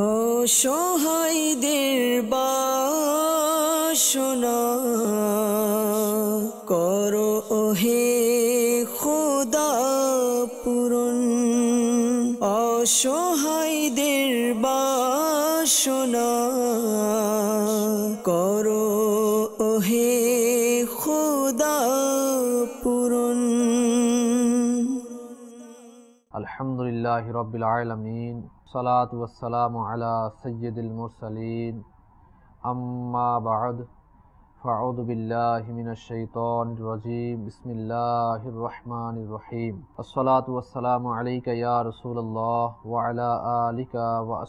অসহায়দের বাসনা করো ওহে খোদা পূরণ অসহায়দের বাসনা করো ওহে খোদা পূরণ আলহামদুলিল্লাহ রবিল আলমিন صلاۃ وسلام علی سید المرسلین اما بعد فاعوذ باللہ من الشیطان الرجیم بسم اللہ الرحمن الرحیم الصلاۃ والسلام علیکہ یا رسول اللہ وعلی آلک و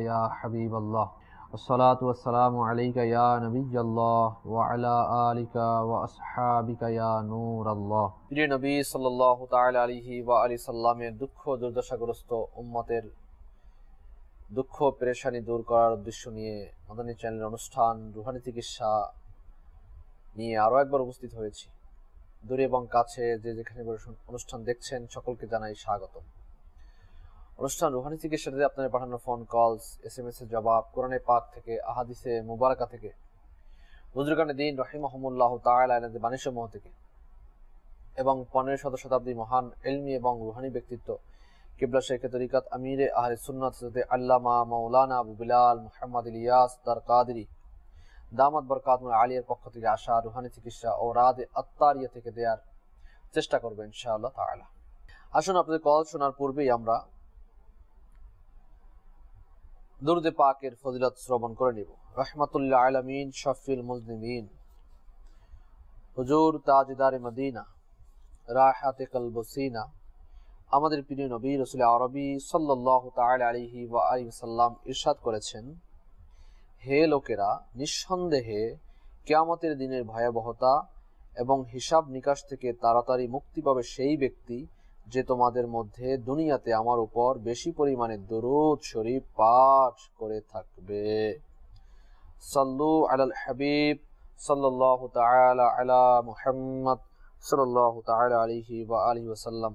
یا حبیب اللہ الصلاۃ والسلام علیکہ یا نبی اللہ وعلی آلک و یا نور اللہ پیر نبی صلی اللہ تعالی علیہ وآلہ وسلم دکھ و دردشگرست امتر দুঃখ, পেরেশানি দূর করার উদ্দেশ্য নিয়ে মাদানী চ্যানেলের অনুষ্ঠান রুহানি চিকিৎসা নিয়ে আরও একবার উপস্থিত হয়েছি। দূরে এবং কাছে যে যেখানে অনুষ্ঠান দেখছেন, সকলকে জানাই স্বাগতম। অনুষ্ঠান রুহানি চিকিৎসাতে আপনাদের পাঠানো phone calls S M S এর জবাব, কোরআনে পাক থেকে, আহাদিসে মুবারকা থেকে। বুজুর্গানে দিন রহিমহমুল্লাহ এনাদের বাণিজ্যমহ থেকে। এবং পনেরো শত শতাব্দী মহান এলমি এবং রুহানি ব্যক্তিত্ব কিবলা শেখ তরিকাত আমিরে আহলে সুন্নাত হযরতে আল্লামা মাওলানা আবু বিলাল মুহাম্মদ ইলিয়াস দার কাদরি দামাত বরকাতমুল আলিয়ার পক্ষ থেকে আসা রুহানি চিকিৎসা ও রাদে আত্মারিয়া থেকে দেওয়ার চেষ্টা করব ইনশাআল্লাহ তাআলা। আসুন আপনাদের কল শোনার পূর্বেই আমরা দুরুদে পাকের ফজিলত শ্রবণ করে নিব। রহমাতুল্লাহ আলামিন শফিল মুজনিমিন। হুজুর তাজদারে মদিনা রাহাতে কলবসিনা আমাদের প্রিয় নবী রসুল আরবি সাল্লাহ তাল আলিহি ওয়া আলী সাল্লাম ইরশাদ করেছেন, হে লোকেরা, নিঃসন্দেহে কেয়ামতের দিনের ভয়াবহতা এবং হিসাব নিকাশ থেকে তাড়াতাড়ি মুক্তি পাবে সেই ব্যক্তি যে তোমাদের মধ্যে দুনিয়াতে আমার উপর বেশি পরিমাণে দরুদ শরীফ পাঠ করে থাকবে। সাল্লু আলাল হাবিব সাল্লাল্লাহু তাআলা আলা মুহাম্মদ সাল্লাল্লাহু তাআলা আলাইহি ওয়া আলিহি ওয়াসাল্লাম।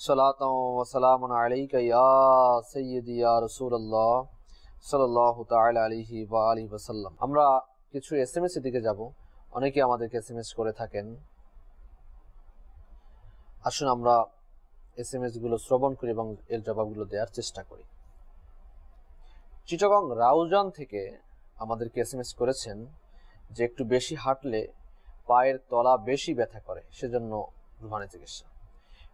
ওয়া সালামুন আলাইকা ইয়া সাইয়্যিদি ইয়া রাসূলুল্লাহ সাল্লাল্লাহু তাআলা আলাইহি ওয়া আলিহি ওয়াসাল্লাম আমরা কিছু এসএমএস এর দিকে যাব। অনেকে আমাদেরকে এসএমএস করে থাকেন। আসুন আমরা এসএমএসগুলো শ্রবণ করি এবং এর জবাবগুলো দেওয়ার চেষ্টা করি। চিটগং রাউজান থেকে আমাদেরকে এসএমএস করেছেন যে একটু বেশি হাঁটলে পায়ের তলা বেশি ব্যথা করে, সেজন্য রুহানি চিকিৎসা।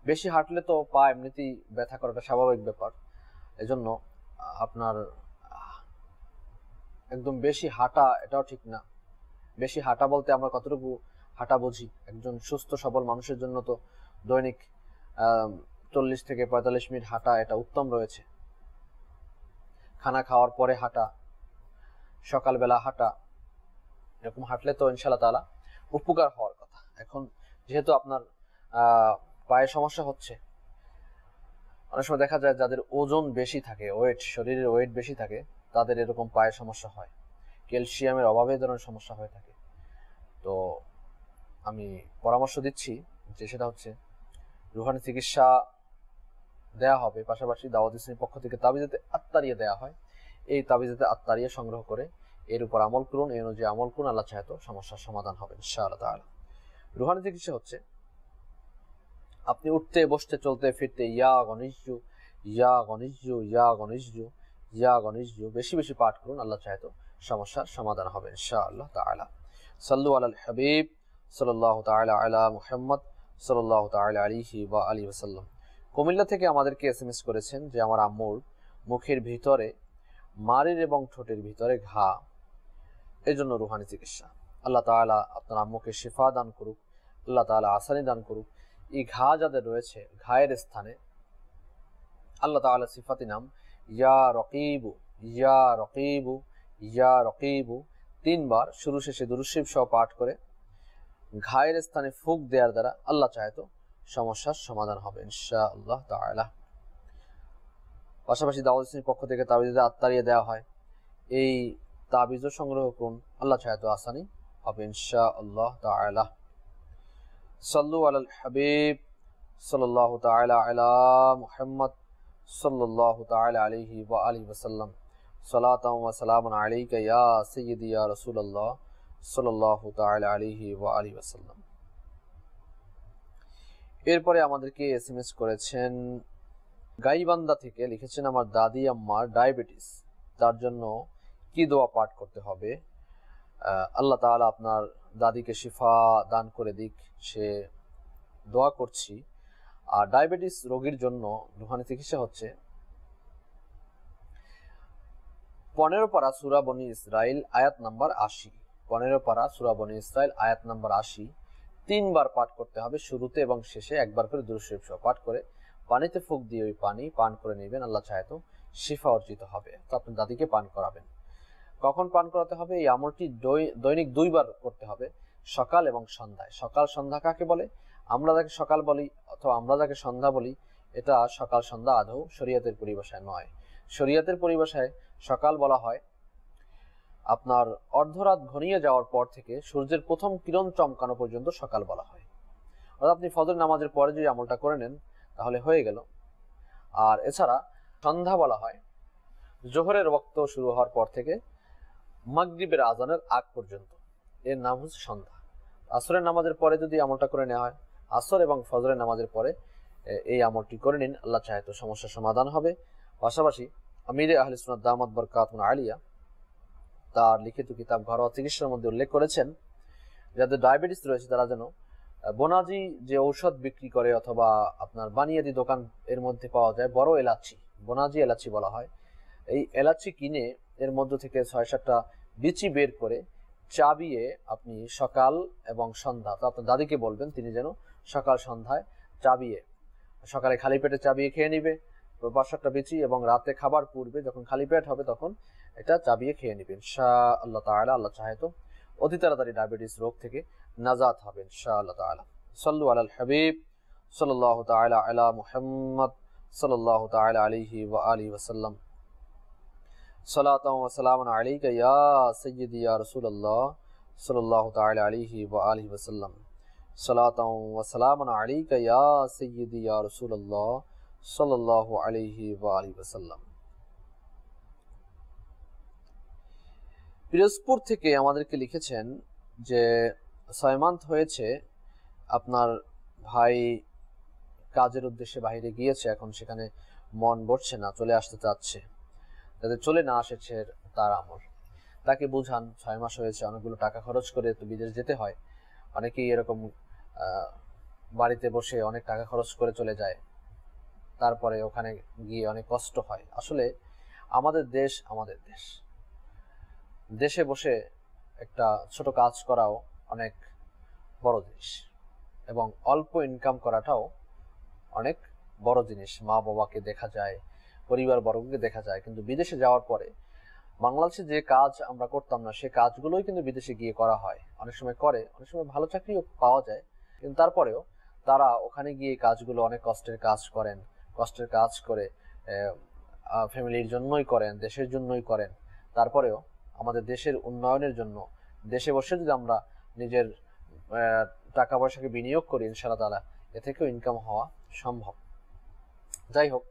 বেশি হাঁটলে তো পা এমনিতেই ব্যথা করাটা স্বাভাবিক ব্যাপার। এজন্য আপনার, একদম বেশি হাঁটা এটাও ঠিক না। বেশি হাঁটা বলতে আমরা কতটুকু হাঁটা বুঝি? একজন সুস্থ, সবল মানুষের জন্য তো দৈনিক চল্লিশ থেকে পঁয়তাল্লিশ মিনিট হাঁটা এটা উত্তম রয়েছে। খানা খাওয়ার পরে হাঁটা, সকালবেলা হাঁটা, এরকম হাঁটলে তো ইনশাল্লাহ তালা উপকার হওয়ার কথা। এখন যেহেতু আপনার পায়ে সমস্যা হচ্ছে। অনেক সময় দেখা যায় যাদের ওজন বেশি থাকে ওয়েট শরীরের ওয়েট বেশি থাকে, তাদের এরকম পায়ে সমস্যা হয়। ক্যালসিয়ামের অভাবে ধরনের সমস্যা হয়ে থাকে। তো আমি পরামর্শ দিচ্ছি যে সেটা হচ্ছে রুহানি চিকিৎসা দেয়া হবে, পাশাপাশি দাওয়াত ইসলামের পক্ষ থেকে তাবিজাতে আত্মারিয়ে দেয়া হয়। এই তাবিজাতে আত্মারিয়ে সংগ্রহ করে এর উপর আমল করুন, এই অনুযায়ী আমল করুন, আল্লাহ চাহেতো সমস্যার সমাধান হবে, ইনশাআল্লাহ রুহানি চিকিৎসা হচ্ছে আপনি উঠতে, বসতে, চলতে, ফিরতে, ইয়া গণিজু ইয়া গণিজু ইয়া গণিজু ইয়া গণিজু বেশি বেশি পাঠ করুন, আল্লাহ চাহেতো সমস্যার সমাধান হবে, ইনশাআল্লাহ তাআলা। সাল্লু আলাল হাবিব, সাল্লাল্লাহু তাআলা আলা মুহাম্মদ, সাল্লাল্লাহু তাআলা আলাইহি ওয়া আলিহি ওয়াসাল্লাম। কুমিল্লা থেকে আমাদেরকে এস এম এস করেছেন যে, আমার আম্মুর মুখের ভিতরে মারের এবং ঠোঁটের ভিতরে ঘা। এই জন্য রুহানি চিকিৎসা। আল্লাহ তাআলা আপনার আম্মুকে শিফা দান করুক, আল্লাহ তাআলা আসানি দান করুক। এই ঘা যাদের রয়েছে, ঘায়ের স্থানে, আল্লাহ তাআলা সিফাতি নাম, ইয়া রকিবু ইয়া রকিবু ইয়া রকিবু, তিনবার শুরু শেষে দুরুশিব সহ পাঠ করে ঘায়ের স্থানে ফুক দেওয়ার দ্বারা আল্লাহ চাহেতো সমস্যার সমাধান হবে ইনশা আল্লাহ তাআলা। পাশাপাশি দাওয়াত ইসলামের পক্ষ থেকে তাবিজে আত্মারিয়ে দেওয়া হয়। এই তাবিজও সংগ্রহ করুন, আল্লাহ চাহেতো আসানি হবে ইনশা আল্লাহ তাআলা। সাল্লু আলাল হাবিব সাল্লাল্লাহু তাআলা আলা মুহাম্মদ সাল্লাল্লাহু তাআলা আলাইহি ওয়া আলিহি ওয়াসাল্লাম। সালাতাম ওয়া সালামুন আলাইকা ইয়া সাইয়্যিদি ইয়া রাসূলুল্লাহ সাল্লাল্লাহু তাআলা আলাইহি ওয়া আলিহি ওয়াসাল্লাম। এরপরে আমাদেরকে এসএমএস করেছেন গাইবান্দা থেকে লিখেছেন আমার দাদি আম্মার ডায়াবেটিস, তার জন্য কি দোয়া পাঠ করতে হবে? আল্লাহ তাআলা আপনার দাদিকে শিফা দান করে দিক, সে দোয়া করছি। আর ডায়াবেটিস রোগীর জন্য রুহানি চিকিৎসা হচ্ছে। পনেরো পারা সুরা বনি ইসরাইল আয়াত নাম্বার আশি। পনেরো পারা সুরা বনি ইসরাইল আয়াত নাম্বার আশি। তিনবার পাঠ করতে হবে শুরুতে এবং শেষে একবার করে দুরুশরীফ পাঠ করে পানিতে ফুক দিয়ে ওই পানি পান করে নেবেন, আল্লাহ চাহে তো শিফা অর্জিত হবে। তো আপনার দাদিকে পান করাবেন। কখন পান করাতে হবে? এই আমলটি দৈনিক দুইবার করতে হবে, সকাল এবং সন্ধ্যায়। সকাল, সন্ধ্যা কাকে বলে? আমরা যাকে সকাল বলি অথবা আমরা যাকে সন্ধ্যা বলি, এটা সকাল, সন্ধ্যা আদৌ শরীয়তের পরিভাষায় নয়। শরীয়তের পরিভাষায় সকাল বলা হয়, আপনার অর্ধরাত ঘনিয়ে যাওয়ার পর থেকে সূর্যের প্রথম কিরণ চমকানো পর্যন্ত সকাল বলা হয়। অর্থাৎ আপনি ফজর নামাজের পরে যদি আমলটা করে নেন, তাহলে হয়ে গেল। আর এছাড়া সন্ধ্যা বলা হয়, জোহরের রক্ত শুরু হওয়ার পর থেকে মাগরিবের আজানের আগ পর্যন্ত। এর নাম হচ্ছে সন্ধ্যা। আসরের নামাজের পরে যদি আমলটা করে নেওয়া হয়, আসর এবং ফজরের নামাজের পরে এই আমলটি করে নিন, আল্লাহ চাহে তো সমস্যার সমাধান হবে। পাশাপাশি আমির আহলে সুনাত দামাত বরকাতুন আলিয়া তার লিখিত কিতাব ঘরোয়া চিকিৎসার মধ্যে উল্লেখ করেছেন, যাদের ডায়াবেটিস রয়েছে তারা যেন বোনাজি যে ঔষধ বিক্রি করে অথবা আপনার বানিয়াদি দোকান এর মধ্যে পাওয়া যায়, বড় এলাচি, বোনাজি এলাচি বলা হয়। এই এলাচি কিনে এর মধ্য থেকে ছয় সাতটা বিচি বের করে চাবিয়ে আপনি সকাল এবং সন্ধ্যা আপনার দাদিকে বলবেন, তিনি যেন সকাল সন্ধ্যায় চাবিয়ে, সকালে খালি পেটে চাবিয়ে খেয়ে নিবে। পাঁচ সাতটা বিচি এবং রাতে খাবার পূর্বে যখন খালি পেট হবে তখন এটা চাবিয়ে খেয়ে নিবেন শাহ আল্লাহ তাআলা। আল্লাহ চাহে তো অতি তাড়াতাড়ি ডায়াবেটিস রোগ থেকে নাজাত হবেন শাহ আল্লাহ তাআলা। সাল্লু আলাল হাবিব, সাল্লাল্লাহু তাআলা আলা মুহাম্মদ, সাল্লাল্লাহু তাআলা আলাইহি ওয়া আলী ওয়াসাল্লাম। আলিহি ওয়া আলিহি পিরোজপুর থেকে আমাদেরকে লিখেছেন যে, ছয় মান্থ হয়েছে, আপনার ভাই কাজের উদ্দেশ্যে বাইরে গিয়েছে, এখন সেখানে মন বসছে না, চলে আসতে চাচ্ছে। যাতে চলে না আসেছে তার আমর তাকে বুঝান, ছয় মাস হয়েছে, অনেকগুলো টাকা খরচ করে তো বিদেশ যেতে হয়। অনেকেই এরকম বাড়িতে বসে অনেক টাকা খরচ করে চলে যায়। তারপরে ওখানে গিয়ে অনেক কষ্ট হয়। আসলে আমাদের দেশ আমাদের দেশ। দেশে বসে একটা ছোট কাজ করাও অনেক বড় জিনিস। এবং অল্প ইনকাম করাটাও অনেক বড় জিনিস। মা বাবাকে দেখা যায় পরিবার বর্গকে দেখা যায়, কিন্তু বিদেশে যাওয়ার পরে বাংলাদেশে যে কাজ আমরা করতাম না, সে কাজগুলোই কিন্তু বিদেশে গিয়ে করা হয়। অনেক সময় করে, অনেক সময় ভালো চাকরিও পাওয়া যায়, কিন্তু তারপরেও তারা ওখানে গিয়ে কাজগুলো অনেক কষ্টের কাজ করেন, কষ্টের কাজ করে ফ্যামিলির জন্যই করেন, দেশের জন্যই করেন। তারপরেও আমাদের দেশের উন্নয়নের জন্য, দেশে বসে যদি আমরা নিজের টাকা পয়সাকে বিনিয়োগ করি, ইনশাআল্লাহ তালা এ থেকেও ইনকাম হওয়া সম্ভব। যাই হোক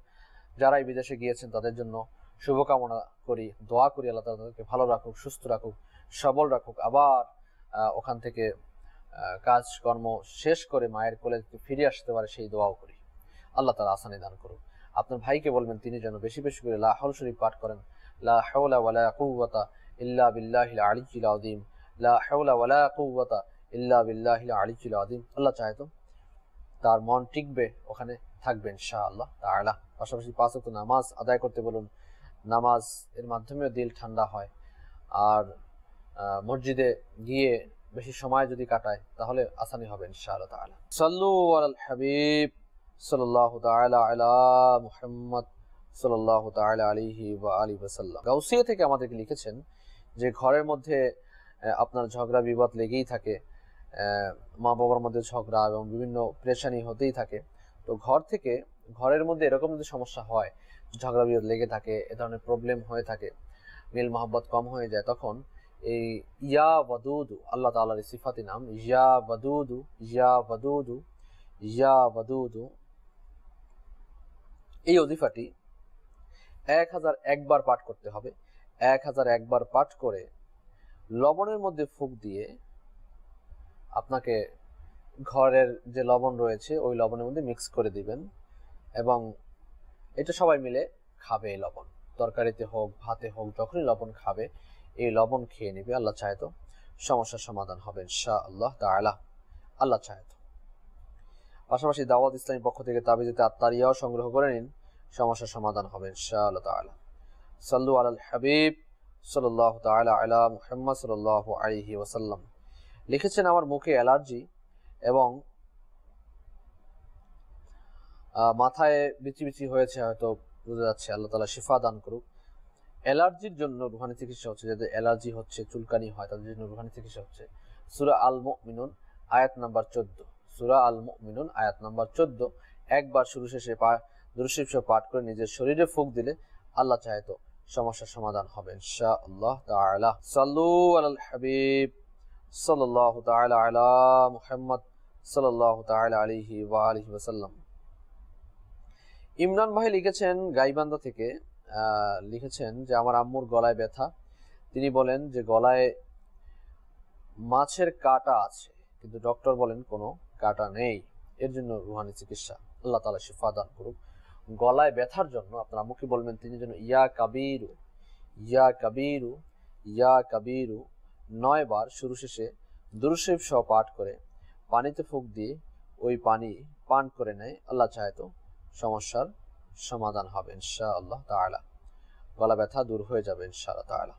যারা এই বিদেশে গিয়েছেন, তাদের জন্য শুভকামনা করি, দোয়া করি আল্লাহ তাআলা তাদেরকে ভালো রাখুক, সুস্থ রাখুক, সবল রাখুক। আবার ওখান থেকে কাজকর্ম শেষ করে মায়ের কোলে ফিরে আসতে পারে সেই দোয়াও করি। আল্লাহ তালা আসানি দান করুক। আপনার ভাইকে বলবেন, তিনি যেন বেশি বেশি করে লাহল শরীফ পাঠ করেন। লা হাওলা ওয়ালা কুওয়াতা ইল্লা বিল্লাহিল আলিয়্যিল আযীম। লা হাওলা ওয়ালা কুওয়াতা ইল্লা বিল্লাহিল আলিয়্যিল আযীম। আল্লাহ চাহে তো তার মন টিকবে, ওখানে থাকবে ইনশাআল্লাহ তাআলা। পাশাপাশি পাঁচ ওয়াক্ত নামাজ আদায় করতে বলুন, নামাজ এর মাধ্যমেও দিল ঠান্ডা হয়। আর মসজিদে গিয়ে বেশি সময় যদি কাটায়, তাহলে আসানি হবে ইনশাআল্লাহ তাআলা। সাল্লু আলাল হাবিব সাল্লাল্লাহু তাআলা আলা মুহাম্মদ সাল্লাল্লাহু তাআলা আলাইহি ওয়া আলিহি ওয়াসাল্লাম গাউসিয়া থেকে আমাদেরকে লিখেছেন যে ঘরের মধ্যে আপনার ঝগড়া, বিবাদ লেগেই থাকে মা বাবার মধ্যে ঝগড়া এবং বিভিন্ন প্রেশানি হতেই থাকে। তো ঘর থেকে ঘরের মধ্যে এরকম যদি সমস্যা হয়, ঝগড়া বিবাদ লেগে থাকে, এ ধরনের প্রবলেম হয়ে থাকে, মিল মোহাব্বত কম হয়ে যায়, তখন এই ইয়া ওয়াদুদু, আল্লাহ তাআলার এই সিফাতি নাম, ইয়া ওয়াদুদু ইয়া ওয়াদুদু ইয়া ওয়াদুদু, এই অজিফাটি এক হাজার একবার পাঠ করতে হবে। এক হাজার একবার পাঠ করে লবণের মধ্যে ফুক দিয়ে আপনাকে ঘরের যে লবণ রয়েছে, ওই লবণের মধ্যে মিক্স করে দিবেন। এবং এটা সবাই মিলে খাবে এই লবণ। তরকারিতে হোক, ভাতে হোক, যখনই লবণ খাবে, এই লবণ খেয়ে নেবে। আল্লাহ চাহে তো সমস্যার সমাধান হবে ইনশা আল্লাহ তাআলা। আল্লাহ চাহে তো। পাশাপাশি দাওয়াত ইসলামী পক্ষ থেকে তাবিজেতে আত্মারিয়াও সংগ্রহ করে নিন, সমস্যার সমাধান হবে ইনশা আল্লাহ তাআলা। সাল্লু আলাল হাবিব সাল্লাল্লাহু তাআলা আলা মুহাম্মদ সাল্লাল্লাহু আলাইহি ওয়াসাল্লাম। লিখেছেন আমার মুখে অ্যালার্জি এবং মাথায় বিচি বিচি হয়েছে, হয়তো বোঝা যাচ্ছে, আল্লাহ তালা শিফা দান করুক। অ্যালার্জির জন্য রুহানি চিকিৎসা হচ্ছে, যাদের অ্যালার্জি হচ্ছে, চুলকানি হয়, তাদের জন্য রুহানি চিকিৎসা হচ্ছে। সুরা আল মিনুন আয়াত নাম্বার চোদ্দ। সুরা আল মিনুন আয়াত নাম্বার চোদ্দ। একবার শুরু শেষে পা দুরুশিব পাঠ করে নিজের শরীরে ফুক দিলে আল্লাহ চাহে তো সমস্যার সমাধান হবে ইনশা আল্লাহ তাআলা। সাল্লু আলাল হাবিব, সাল্লাল্লাহু তাআলা আলা মুহাম্মদ, সাল্লাল্লাহু তাআলা আলাইহি ওয়া আলিহি ওয়াসাল্লাম। ইমরান ভাই লিখেছেন গাইবান্ধা থেকে লিখেছেন যে, আমার আম্মুর গলায় ব্যথা। তিনি বলেন যে, গলায় মাছের কাটা আছে, কিন্তু ডক্টর বলেন কোনো কাটা নেই। এর জন্য রুহানি চিকিৎসা। আল্লাহ তালা শিফা দান করুক। গলায় ব্যথার জন্য আপনার আম্মুকে বলবেন? তিনি যেন, ইয়া কাবিরু ইয়া কাবিরু ইয়া কাবিরু। নয় বার শুরু শেষে দুরুশরীফ সহ পাঠ করে পানিতে ফুক দিয়ে ওই পানি পান করে নেয়। আল্লাহ চাহে তো সমস্যার সমাধান হবে ইনশা আল্লাহ তাআলা। গলা ব্যথা দূর হয়ে যাবে ইনশা আল্লাহ তাআলা।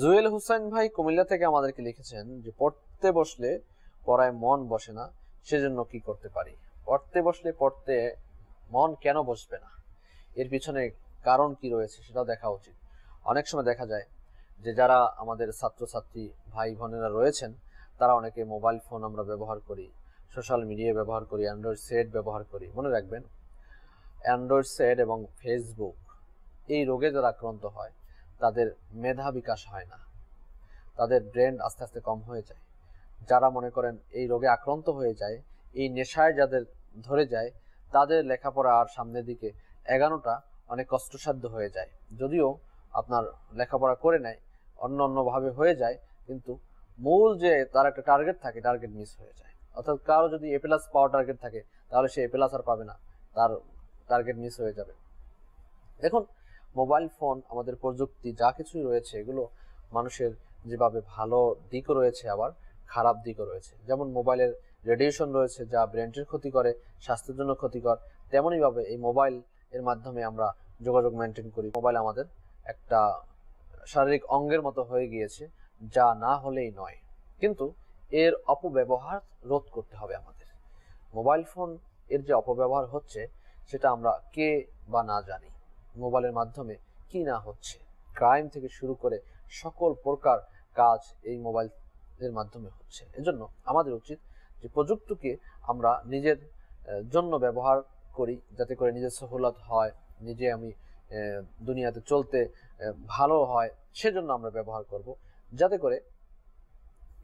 জুয়েল হুসাইন ভাই কুমিল্লা থেকে আমাদেরকে লিখেছেন যে, পড়তে বসলে পড়ায় মন বসে না, সেজন্য কি করতে পারি? পড়তে বসলে পড়তে মন কেন বসবে না? এর পিছনে কারণ কি রয়েছে সেটাও দেখা উচিত। অনেক সময় দেখা যায় যে, যারা আমাদের ছাত্রছাত্রী ভাই বোনেরা রয়েছেন, তারা অনেকে মোবাইল ফোন আমরা ব্যবহার করি সোশ্যাল মিডিয়া ব্যবহার করি অ্যান্ড্রয়েড সেট ব্যবহার করি, মনে রাখবেন। অ্যান্ড্রয়েড সেট এবং ফেসবুক এই রোগে যারা আক্রান্ত হয়, তাদের মেধা বিকাশ হয় না। তাদের ব্রেন আস্তে আস্তে কম হয়ে যায়। যারা মনে করেন এই রোগে আক্রান্ত হয়ে যায়, এই নেশায় যাদের ধরে যায়, তাদের লেখাপড়া আর সামনের দিকে এগানোটা অনেক কষ্টসাধ্য হয়ে যায়। যদিও আপনার লেখাপড়া করে নেয় অন্য অন্যভাবে হয়ে যায়, কিন্তু মূল যে তার একটা টার্গেট থাকে টার্গেট মিস হয়ে যায়। অর্থাৎ কারও যদি এ প্লাস পাওয়ার টার্গেট থাকে, তাহলে সে এ প্লাস আর পাবে না। তার টার্গেট মিস হয়ে যাবে। দেখুন মোবাইল ফোন আমাদের প্রযুক্তি, যা কিছুই রয়েছে, এগুলো মানুষের যেভাবে ভালো দিকও রয়েছে, আবার খারাপ দিকও রয়েছে। যেমন মোবাইলের রেডিয়েশন রয়েছে, যা ব্রেনটির ক্ষতি করে, স্বাস্থ্যের জন্য ক্ষতিকর, তেমনইভাবে এই মোবাইল এর মাধ্যমে আমরা যোগাযোগ মেনটেন করি। মোবাইল আমাদের একটা শারীরিক অঙ্গের মতো হয়ে গিয়েছে, যা না হলেই নয়। কিন্তু এর অপব্যবহার রোধ করতে হবে আমাদের। মোবাইল ফোন এর যে অপব্যবহার হচ্ছে, সেটা আমরা কে বা না জানি। মোবাইলের মাধ্যমে কি না হচ্ছে। ক্রাইম থেকে শুরু করে সকল প্রকার কাজ এই মোবাইল এর মাধ্যমে হচ্ছে। এজন্য আমাদের উচিত যে প্রযুক্তিকে আমরা নিজের জন্য ব্যবহার করি, যাতে করে নিজের সহলত হয়, নিজে আমি দুনিয়াতে চলতে ভালো হয়, সেজন্য আমরা ব্যবহার করব। যাতে করে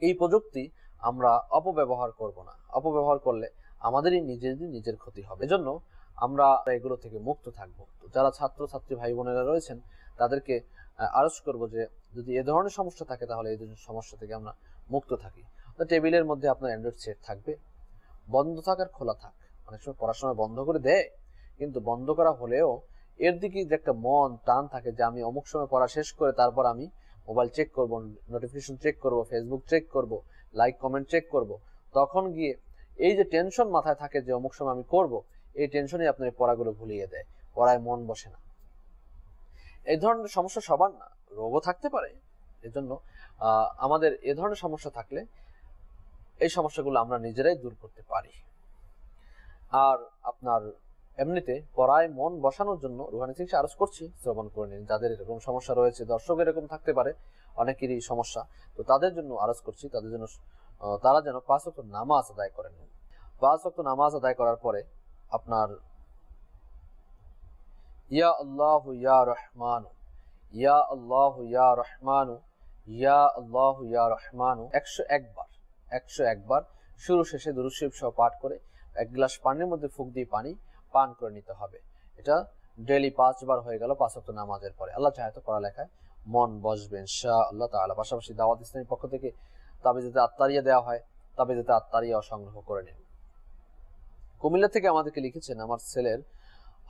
এই প্রযুক্তি আমরা অপব্যবহার করব না। অপব্যবহার করলে আমাদেরই নিজেরই নিজের ক্ষতি হবে। এজন্য আমরা এগুলো থেকে মুক্ত থাকব। যারা ছাত্র ছাত্রী ভাই বোনেরা রয়েছেন, তাদেরকে আরজ করব যে যদি এ ধরনের সমস্যা থাকে, তাহলে এই ধরনের সমস্যা থেকে আমরা মুক্ত থাকি। টেবিলের মধ্যে আপনার অ্যান্ড্রয়েড সেট থাকবে। বন্ধ থাক আর খোলা থাক। অনেক সময় পড়াশোনা বন্ধ করে দেয়, কিন্তু বন্ধ করা হলেও এর দিকে যে একটা মন, টান থাকে যে আমি অমুক সময় পড়া শেষ করে তারপর আমি মোবাইল চেক করব নোটিফিকেশন চেক করব ফেসবুক চেক করব লাইক কমেন্ট চেক করব। তখন গিয়ে এই যে টেনশন মাথায় থাকে যে অমুক সময় আমি করব, এই টেনশনই আপনার পড়াগুলো ভুলিয়ে দেয়। পড়ায় মন বসে না। এই ধরনের সমস্যা সবার না, রোগও থাকতে পারে। এজন্য আমাদের এ ধরনের সমস্যা থাকলে এই সমস্যাগুলো আমরা নিজেরাই দূর করতে পারি। আর আপনার এমনিতে পড়ায় মন বসানোর জন্য রুহানি চিকিৎসা আরজ করছি। শ্রবণ করে নিন। যাদের এরকম সমস্যা রয়েছে, দর্শক এরকম থাকতে পারে অনেকেরই সমস্যা। তো তাদের জন্য আরজ করছি, তাদের জন্য তারা যেন পাঁচ ওয়াক্ত নামাজ আদায় করেন। পাঁচ ওয়াক্ত নামাজ আদায় করার পরে আপনার, ইয়া আল্লাহ ইয়া রহমান, ইয়া আল্লাহ ইয়া রহমান, ইয়া আল্লাহ ইয়া রহমান, একশো একবার একশো একবার শুরু, শেষে দুরুশিব সহ পাঠ করে এক গ্লাস পানির মধ্যে ফুক দিয়ে পানি পান করে নিতে হবে। এটা ডেলি পাঁচবার হয়ে গেল পাঁচ নামাজের পরে। আল্লাহ চাহে তো পড়ালেখায় মন বসবে ইনশা আল্লাহ তাআলা। পাশাপাশি দাওয়াত ইসলামের পক্ষ থেকে তাবিজেতে আত্মারিয়া দেওয়া হয় তাবিজেতে আত্মারিয়া সংগ্রহ করে নিন কুমিল্লা থেকে আমাদেরকে লিখেছেন, আমার ছেলের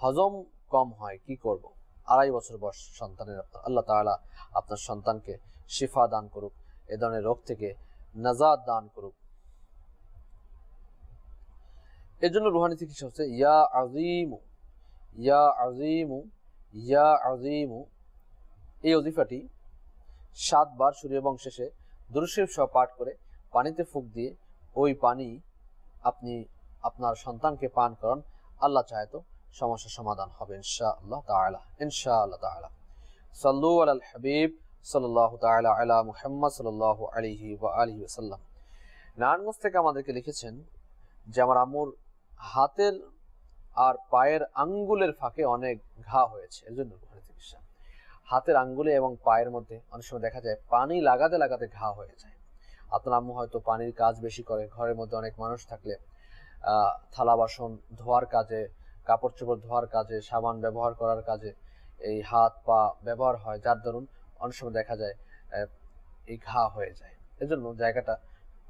হজম কম হয়, কি করব? আড়াই বছর বয়স সন্তানের, আল্লাহ তাআলা আপনার সন্তানকে শিফা দান করুক, এ ধরনের রোগ থেকে নাজাদ দান করুক। এর জন্য রুহানি চিকিৎসা হচ্ছে, ইয়া আজিমু ইয়া আজিমু ইয়া আজিমু এই অজিফাটি সাতবার সূর্য এবং শেষে দুরুশরীফ সহ পাঠ করে পানিতে ফুক দিয়ে ওই পানি আপনি আপনার সন্তানকে পান করান। আল্লাহ চাহে তো সমস্যার সমাধান হবে ইনশা আল্লাহ তাআলা ইনশা আল্লাহ তাআলা। সাল্লু আলাল হাবিব সাল্লাল্লাহু তাআলা আলা মুহাম্মদ সাল্লাল্লাহু আলাইহি ওয়া আলিহি ওয়াসাল্লাম। নারায়ণগঞ্জ থেকে আমাদেরকে লিখেছেন যে, আমার আম্মুর হাতের আর পায়ের আঙ্গুলের ফাঁকে অনেক ঘা হয়েছে। এর জন্য চিকিৎসা হাতের আঙ্গুলে এবং পায়ের মধ্যে অনেক সময় দেখা যায় পানি লাগাতে লাগাতে ঘা হয়ে যায়। আপনার আম্মু হয়তো পানির কাজ বেশি করে, ঘরের মধ্যে অনেক মানুষ থাকলে থালা বাসন ধোয়ার কাজে, কাপড় চোপড় ধোয়ার কাজে, সাবান ব্যবহার করার কাজে এই হাত পা ব্যবহার হয়, যার দরুন অনেক সময় দেখা যায় এই ঘা হয়ে যায়। এজন্য জায়গাটা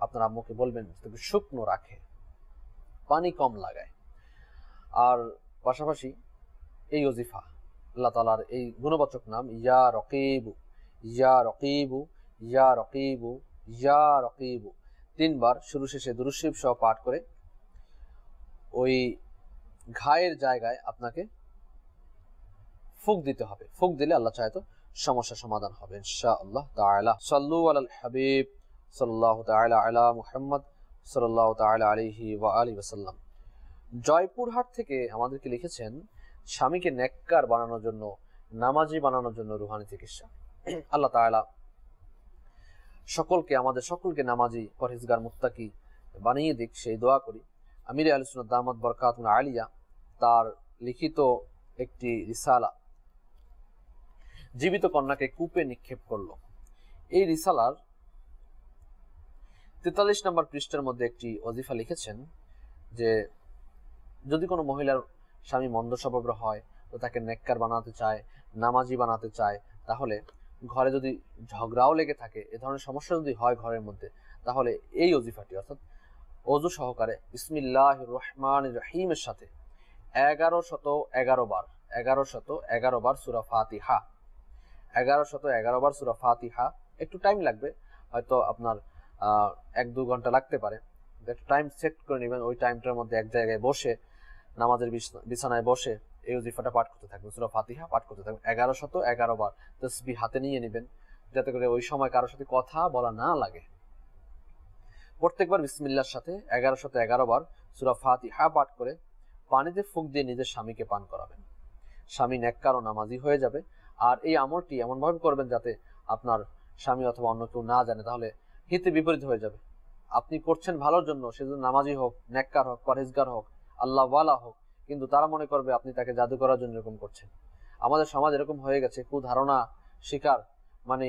আপনার আম্মুকে বলবেন যাতে শুকনো রাখে, পানি কম লাগায়। আর পাশাপাশি এই ওজিফা আল্লাহ তালার এই গুণবাচক নাম, ইয়া রকিবু ইয়া রকিবু ইয়া রকিবু ইয়া রকিবু। তিনবার শুরু শেষে দুরুশিব সহ পাঠ করে ওই ঘায়ের জায়গায় আপনাকে ফুক দিতে হবে। ফুক দিলে আল্লাহ চাহে তো সমস্যার সমাধান হবে ইনশা আল্লাহ তাআলা। সাল্লু আলাল হাবিব, সাল্লাল্লাহু তাআলা আলা মুহাম্মদ, সাল্লাল্লাহু তাআলা আলাইহি ওয়া আলী ওয়াসাল্লাম। জয়পুরহাট থেকে আমাদেরকে লিখেছেন স্বামীকে নেককার বানানোর জন্য, নামাজি বানানোর জন্য রুহানি চিকিৎসা। আল্লাহ তাআলা সকলকে, আমাদের সকলকে নামাজি, পরহেজগার, মুত্তাকি বানিয়ে দিক, সেই দোয়া করি। আমির আলসুন দামদ বরকাতুন আলিয়া তার লিখিত একটি রিসালা জীবিত কন্যাকে কূপে নিক্ষেপ করল। এই রিসালার তেতাল্লিশ নম্বর পৃষ্ঠের মধ্যে একটি অজিফা লিখেছেন যে, যদি কোনো মহিলার স্বামী মন্দ স্বভাবের হয়, তো তাকে নেককার বানাতে চায়, নামাজি বানাতে চায়, তাহলে ঘরে যদি ঝগড়াও লেগে থাকে, এ ধরনের সমস্যা যদি হয় ঘরের মধ্যে, তাহলে এই অজিফাটি, অর্থাৎ অজু সহকারে ইসমিল্লাহ রহমান রহিমের সাথে এগারো শত এগারো বার, এগারো শত এগারো বার সুরা ফাতিহা, এগারো শত এগারো বার সুরা ফাতিহা, একটু টাইম লাগবে, হয়তো আপনার এক দু ঘণ্টা লাগতে পারে, একটু টাইম সেট করে নেবেন, ওই টাইমটার মধ্যে এক জায়গায় বসে নামাজের বিছানায় বসে এই ওজিফাটা পাঠ করতে থাকবেন। সুরা ফাতিহা পাঠ করতে থাকবেন। এগারো শত এগারো বার তসবি হাতে নিয়ে নেবেন, যাতে করে ওই সময় কারোর সাথে কথা বলা না লাগে। প্রত্যেকবার বিসমিল্লার সাথে এগারো শত এগারো বার সুরা ফাতিহা পাঠ করে পানিতে ফুক দিয়ে নিজের স্বামীকে পান করাবেন। স্বামী নেককার ও নামাজি হয়ে যাবে। আর এই আমলটি এমনভাবে করবেন যাতে আপনার স্বামী অথবা অন্য কেউ না জানে, তাহলে হিতে বিপরীত হয়ে যাবে। আপনি করছেন ভালোর জন্য সে যদি নামাজি হোক, নেককার হোক, পরহেজগার হোক আল্লাহওয়ালা হোক, কিন্তু তারা মনে করবে আপনি তাকে জাদু করার জন্য এরকম করছেন। আমাদের সমাজ এরকম হয়ে গেছে, কুধারণা, শিকার মানে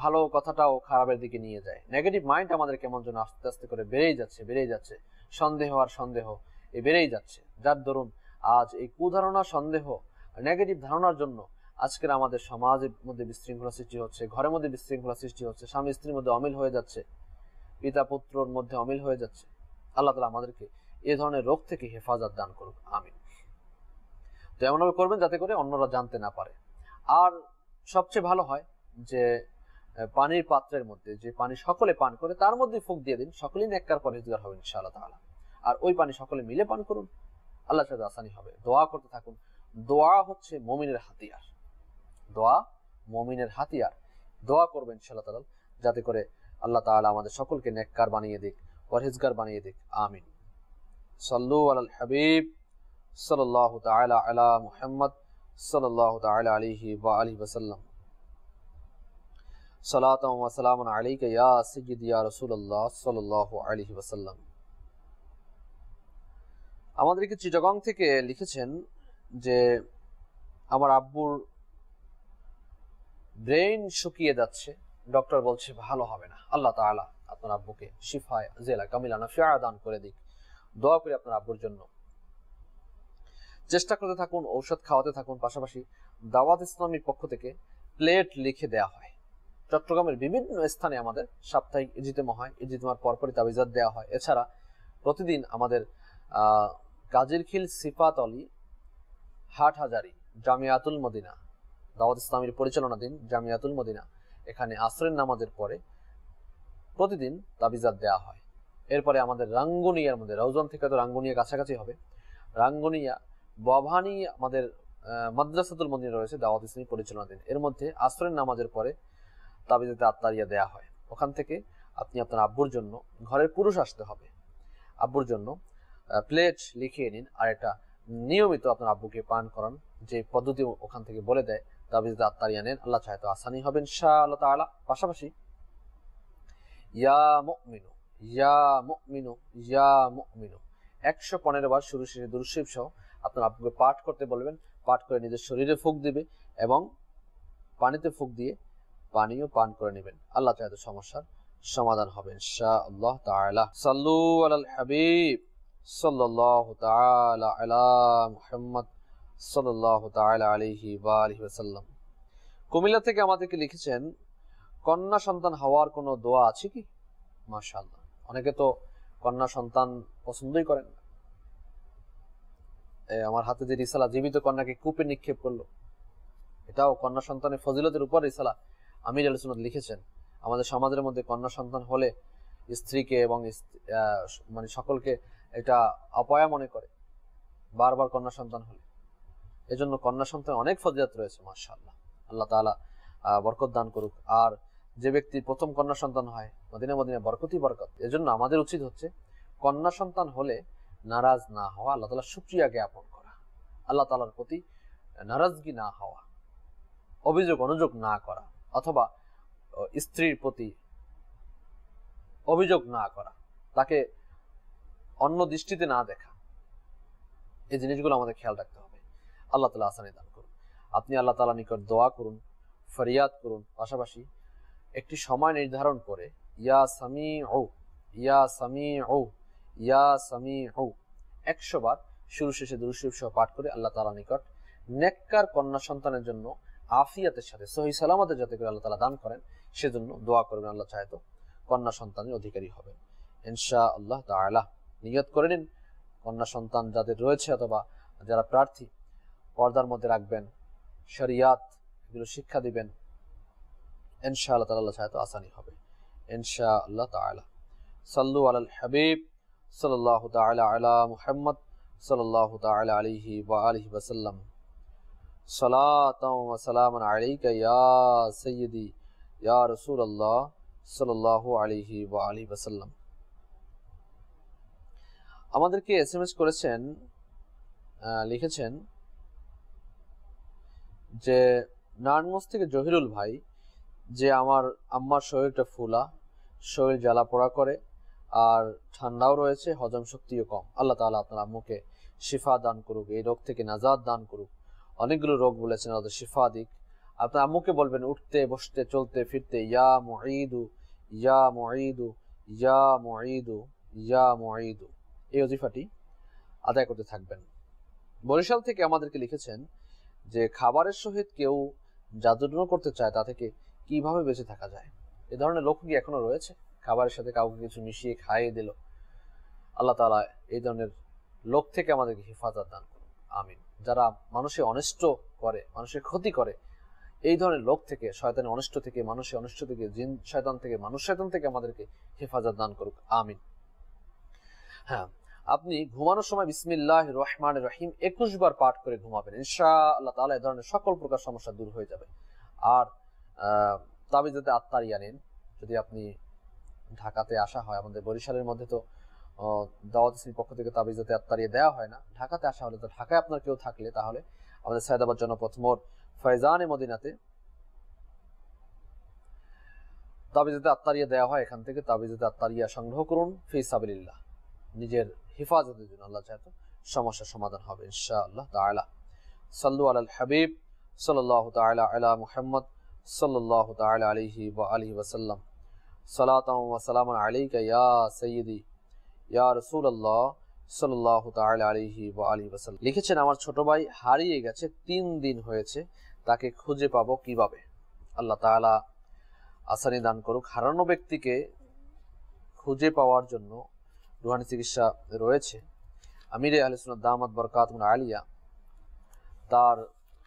ভালো কথাটাও খারাপের দিকে নিয়ে যায়। নেগেটিভ মাইন্ড আমাদের কেমন যেন আস্তে আস্তে করে বেড়েই যাচ্ছে বেড়েই যাচ্ছে। সন্দেহ আর সন্দেহ এই বেড়েই যাচ্ছে। যার দরুন আজ এই কুধারণা, সন্দেহ নেগেটিভ ধারণার জন্য আজকের আমাদের সমাজের মধ্যে বিশৃঙ্খলা সৃষ্টি হচ্ছে, ঘরের মধ্যে বিশৃঙ্খলা সৃষ্টি হচ্ছে স্বামী স্ত্রীর মধ্যে অমিল হয়ে যাচ্ছে পিতা পুত্রর মধ্যে অমিল হয়ে যাচ্ছে। আল্লাহ তালা আমাদেরকে এ ধরনের রোগ থেকে হেফাজত দান করুক, আমিন। তো এমনভাবে করবেন যাতে করে অন্যরা জানতে না পারে। আর সবচেয়ে ভালো হয় যে পানির পাত্রের মধ্যে, যে পানি সকলে পান করে, তার মধ্যে ফুক দিয়ে দিন, সকলেই নেককার পরহেজগার হবে, ইনশাআল্লাহ তাআলা। আর ওই পানি সকলে মিলে পান করুন আল্লাহ সাথে আসানি হবে। দোয়া করতে থাকুন। দোয়া হচ্ছে মমিনের হাতিয়ার। দোয়া মমিনের হাতিয়ার। দোয়া করবেন ইনশাআল্লাহ তাআলা, যাতে করে আল্লাহ তাআলা আমাদের সকলকে নেককার বানিয়ে দিক, পরহেজগার বানিয়ে দিক, আমিন। সাল্লু আলাল হাবিব সাল্লাল্লাহু তাআলা আলা মুহাম্মদ ওয়া আলিহি ওয়াসাল্লাম। সালাতাম আলাইহি ওয়াসাল্লাম। আমাদেরকে চিটাগং থেকে লিখেছেন যে আমার আব্বুর ব্রেইন শুকিয়ে যাচ্ছে, ডক্টর বলছে ভালো হবে না। আল্লাহ তাআলা আপনার আব্বুকে শিফায়, জেলা, কামিলা, নাফিয়া দান করে দিক। দোয়া করি আপনার আব্বুর জন্য। চেষ্টা করতে থাকুন, ঔষধ খাওয়াতে থাকুন, পাশাপাশি দাওয়াত ইসলামীর পক্ষ থেকে প্লেট লিখে দেওয়া হয়। চট্টগ্রামের বিভিন্ন স্থানে আমাদের সাপ্তাহিক ইজিতেমা হয়, ইজিতেমার পরপরই তাবিজাত দেওয়া হয়। এছাড়া প্রতিদিন আমাদের কাজিরখিল সিফাত অলি হাট হাজারি জামিয়াতুল মদিনা, দাওয়াত ইসলামীর পরিচালনাধীন জামিয়াতুল মদিনা, এখানে আসরের নামাজের পরে প্রতিদিন তাবিজাত দেওয়া হয়। এরপরে আমাদের রাঙ্গুনিয়ার মধ্যে রৌজন থেকে তো রাঙ্গুনিয়া কাছাকাছি হবে। রাঙ্গুনিয়া, বভানি আমাদের মাদ্রাসাতুল মন্দির রয়েছে, দাওয়াত ইসলামী পরিচালনাধীন এর মধ্যে আসরের নামাজের পরে তাবিজাতে আত্মারিয়া দেয়া হয়। ওখান থেকে আপনি আপনার আব্বুর জন্য ঘরের পুরুষ আসতে হবে। আব্বুর জন্য প্লেট লিখিয়ে নিন। আর এটা নিয়মিত আপনার আব্বুকে পান করান, যে পদ্ধতি ওখান থেকে বলে দেয়, তাবিজাতে আত্মারিয়া নেন। আল্লাহ চাহে তো আসানি হবেন শাহ আল্লাহ তাআলা। পাশাপাশি, ইয়া মুমিনু ইয়া ইয়া একশো পনেরো বার শুরু শেষে দুরুশিব সহ আপনার পাঠ করতে বলবেন, পাঠ করে নিজের শরীরে ফুক দিবে এবং পানিতে ফুক দিয়ে পানিও পান করে নেবেন। আল্লাহ চাইতে সমস্যার সমাধান হবে তাআলা। সাল্লু আলাল হাবিব কুমিল্লা থেকে আমাদেরকে লিখেছেন, কন্যা সন্তান হওয়ার কোনো দোয়া আছে কি? মাশাআল্লাহ। অনেকে তো কন্যা সন্তান পছন্দই করেন না। আমার হাতে যে রিসালা জীবিত কন্যাকে কূপে নিক্ষেপ করল এটাও কন্যা সন্তানের ফজিলতের উপর রিসালা। আমির আলোচনা লিখেছেন আমাদের সমাজের মধ্যে কন্যা সন্তান হলে স্ত্রীকে এবং মানে সকলকে এটা অপয়া মনে করে বারবার কন্যা সন্তান হলে। এজন্য কন্যা সন্তান অনেক ফজিলত রয়েছে মাশাআল্লাহ। আল্লাহ আহ, বরকত দান করুক। আর যে ব্যক্তির প্রথম কন্যা সন্তান হয়, মদিনা মদিনা বরকতই বরকত। এজন্য আমাদের উচিত হচ্ছে কন্যা সন্তান হলে নারাজ না হওয়া, আল্লাহ তাআলা শুকরিয়া জ্ঞাপন করা। আল্লাহ তাআলার প্রতি নারাজগি না হওয়া, অভিযোগ অনুযোগ না করা, অথবা স্ত্রীর প্রতি অভিযোগ না করা, তাকে অন্য দৃষ্টিতে না দেখা, এই জিনিসগুলো আমাদের খেয়াল রাখতে হবে। আল্লাহ তালা আসানি দান করুন। আপনি আল্লাহ তালা নিকট দোয়া করুন, ফরিয়াদ করুন, পাশাপাশি একটি সময় নির্ধারণ করে, ইয়া সামি ও ইয়া সামি ও ইয়া সামি ও একশো বার শুরু, শেষে দুরুশিব সহ পাঠ করে আল্লাহ তালা নিকট নেককার কন্যা সন্তানের জন্য আফিয়াতের সাথে, সহি সালামতের যাতে করে আল্লাহ তালা দান করেন, সেজন্য দোয়া করবেন আল্লাহ চাহে তো কন্যা সন্তানের অধিকারী হবেন। ইনশা আল্লাহ তাআলা নিয়ত করে নিন, কন্যা সন্তান যাদের রয়েছে অথবা যারা প্রার্থী, পর্দার মধ্যে রাখবেন, শরিয়াত, এগুলো শিক্ষা দিবেন ইনশা আল্লাহ তাআলা চাহে তো আসানি হবে ইনশা আল্লাহ তাআলা সাল্লু আলাল হাবিব সাল্লাল্লাহু তাআলা আলা মুহাম্মদ সাল্লাল্লাহু তাআলা আলাইহি ওয়া আলিহি ওয়া সাল্লাম সালাতাও ওয়া সালামান আলাইকা ইয়া সাইয়্যিদি ইয়া রাসূলুল্লাহ সাল্লাল্লাহু আলাইহি ওয়া আলিহি ওয়া সাল্লাম আমাদেরকে এসএমএস করেছেন আহ, লিখেছেন যে নারায়ণগঞ্জ থেকে জহিরুল ভাই যে আমার আম্মার শরীরটা ফুলা, শরীর জ্বালা পোড়া করে আর ঠান্ডাও রয়েছে, হজম শক্তিও কম। আল্লাহ তাআলা আপনার আম্মুকে শিফা দান করুক, এই রোগ থেকে নাজাদ দান করুক। অনেকগুলো রোগ বলেছেন, ওদের শিফা দিক। আপনার আম্মুকে বলবেন, উঠতে, বসতে, চলতে, ফিরতে, ইয়া মুঈদু ইয়া মুঈদু ইয়া মুঈদু ইয়া মুঈদু। এই অজিফাটি আদায় করতে থাকবেন। বরিশাল থেকে আমাদেরকে লিখেছেন যে, খাবারের সহিত কেউ জাদুটনা করতে চায়, তা থেকে কীভাবে বেঁচে থাকা যায়? এ ধরনের লোক কি এখনও রয়েছে? খাবারের সাথে কাউকে কিছু মিশিয়ে খাইয়ে দিল। আল্লাহ তাআলা এই ধরনের লোক থেকে আমাদেরকে হেফাজত দান করুন। আমিন। যারা মানুষের অনিষ্ট করে, মানুষের ক্ষতি করে, এই ধরনের লোক থেকে, শয়তানের অনিষ্ট থেকে, মানুষের অনিষ্ট থেকে, জিন শয়তান থেকে, মানুষ শয়তান থেকে আমাদেরকে হেফাজত দান করুক। আমিন। হ্যাঁ আপনি ঘুমানোর সময় বিসমিল্লাহ রহমান রহিম একুশ বার পাঠ করে ঘুমাবেন। ইনশা আল্লাহ তাআলা এই ধরনের সকল প্রকার সমস্যা দূর হয়ে যাবে। আর তাবিজাতে আত্মার ইয়া নেন, যদি আপনি ঢাকাতে আসা হয়, আমাদের বরিশালের মধ্যে তো দাওয়াত ইসলামীর পক্ষ থেকে তাবিজাতে আত্মারিয়া দেওয়া হয় না, ঢাকাতে আসা হলে তো ঢাকায় আপনার কেউ থাকলে তাহলে আমাদের সায়দাবাদ জনপথ ফয়জানে মদিনাতে তাবিজাতে আত্মারিয়া দেওয়া হয়, এখান থেকে তাবিজাতে আত্মারিয়া সংগ্রহ করুন ফি সাবিলিল্লাহ। নিজের হেফাজতের জন্য আল্লাহ চাইতো সমস্যার সমাধান হবে, ইনশাআল্লাহ তাআলা। সাল্লু আলাল হাবিব, সাল্লাল্লাহু তাআলা আলা মুহাম্মদ। আলাইহি ওয়া আলিহি ওয়া সাল্লাম সালাতাও ওয়া সালামান আলাইকা ইয়া সাইয়্যিদি, ইয়া রাসূলুল্লাহ সাল্লাহ তাআলা আলাইহি ওয়া আলিহি ওয়াসাল্লাম। লিখেছেন, আমার ছোট ভাই হারিয়ে গেছে, তিন দিন হয়েছে, তাকে খুঁজে পাবো কীভাবে? আল্লাহ তাআলা আসানি দান করুক। হারানো ব্যক্তিকে খুঁজে পাওয়ার জন্য রুহানি চিকিৎসা রয়েছে। আমিরে আহলসুল্লাহ দামাত বরকাত আলিয়া তার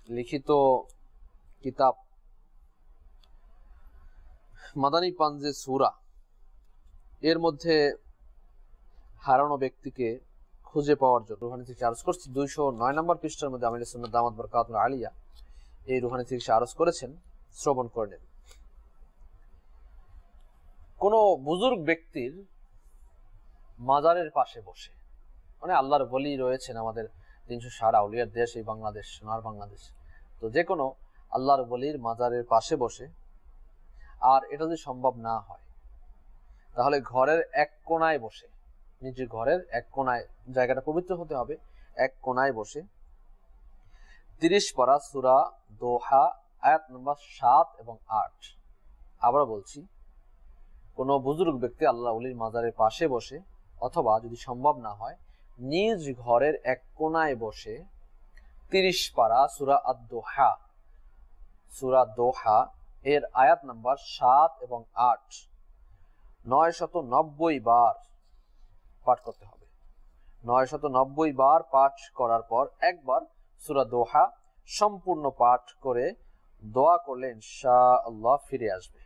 লিখিত কিতাব মাদানী পাঞ্জে সুরা, এর মধ্যে হারানো ব্যক্তিকে খুঁজে পাওয়ার জন্য রুহানি থেকে আরজ করছি। দুইশো নয় নম্বর পৃষ্ঠার মধ্যে আমির সুন্নত দামাত বরকাত আলিয়া এই রুহানি থেকে আরজ করেছেন। শ্রবণ করে নেন। কোনো বুজুর্গ ব্যক্তির মাজারের পাশে বসে মানে আল্লাহর বলি রয়েছেন আমাদের তিনশো ষাট আউলিয়ার দেশ, এই বাংলাদেশ, সোনার বাংলাদেশ। তো যে কোনো আল্লাহর বলির মাজারের পাশে বসে আর এটা যদি সম্ভব না হয়, তাহলে ঘরের এক কোনায় বসে নিজের ঘরের এক কোনায়, জায়গাটা পবিত্র হতে হবে, এক কোনায় বসে তিরিশ পারা সুরা দোহা, আয়াত নম্বর সাত এবং আট। আবার বলছি, কোনো বুজুর্গ ব্যক্তি আল্লাহ উলির মাজারের পাশে বসে অথবা যদি সম্ভব না হয়, নিজ ঘরের এক কোনায় বসে তিরিশ পারা সুরা আদোহা সুরা দোহা এর আয়াত নাম্বার সাত এবং আট। নয় শত নব্বই বার পাঠ করতে হবে। নয় শত নব্বই বার পাঠ করার পর একবার সুরা দোহা সম্পূর্ণ পাঠ করে দোয়া করলে ইনশা আল্লাহ ফিরে আসবে।